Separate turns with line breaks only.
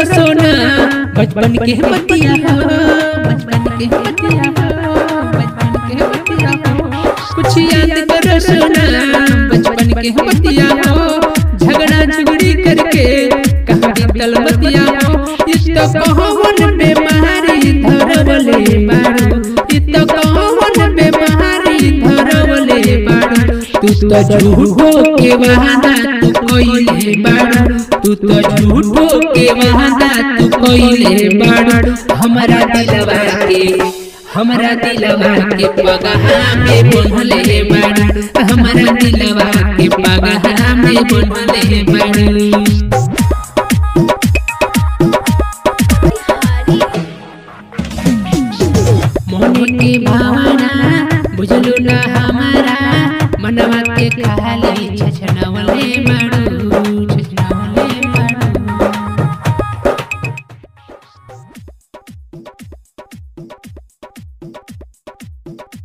बचपन के बतिया हो। बचपन के बतिया हो बचपन के बतिया हो। कुछ याद करो सोना। बचपन के बतिया हो। झगड़ा झगड़ी करके कहाँ बीतल बतिया हो। इस तो कहोन बेमारी धरवले बाड़ू। इ तो कहोन बेमारी धरवले बाड़ू। तू तो झूठो के बाड़ू तू झूठो के वादा तू कोइले बाड़ू। हमरा दिलवा के, हमरा दिलवा के पगहा में बनले बाड़ू। हमरा दिलवा के पगहा में बनले बाड़ू। के भावना, बुझलू ना हमारा। मनवा के खाली छछनवले बड़। you